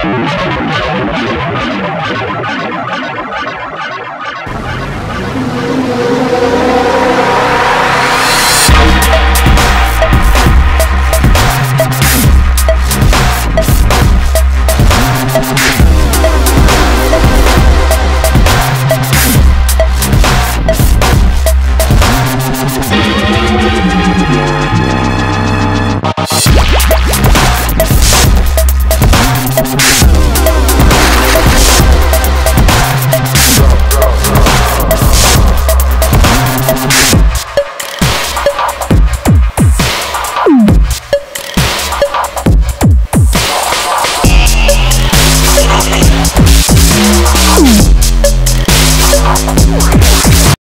Thank you. Thank